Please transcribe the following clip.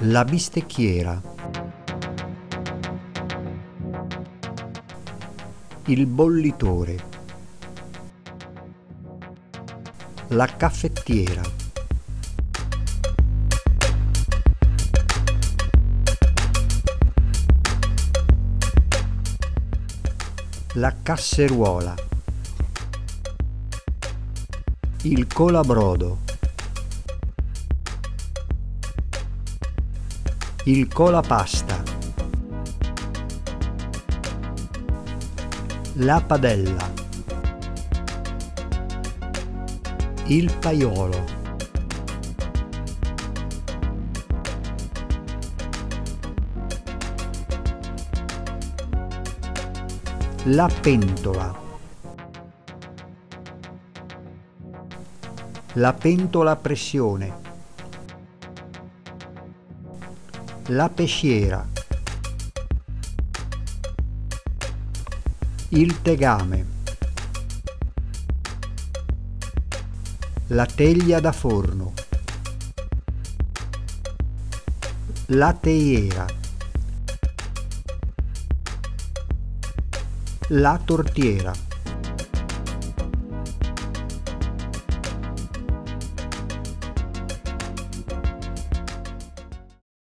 La bistecchiera. Il bollitore. La caffettiera. La casseruola. Il colabrodo. Il colapasta. La padella. Il paiolo. La pentola. La pentola a pressione. La pesciera. Il tegame. La teglia da forno. La teiera. La tortiera.